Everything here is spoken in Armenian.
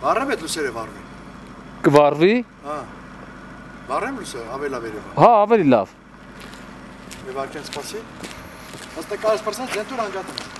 Վառեմ այդ լուսերը վառվի։ Կվառվի։ Հա։ Վառեմ լուսը, ավելավերևա։ Հա, ավելի լավ։ Եվ արկեն սպասի։ Հաստա 40% ձենտուր անգատում։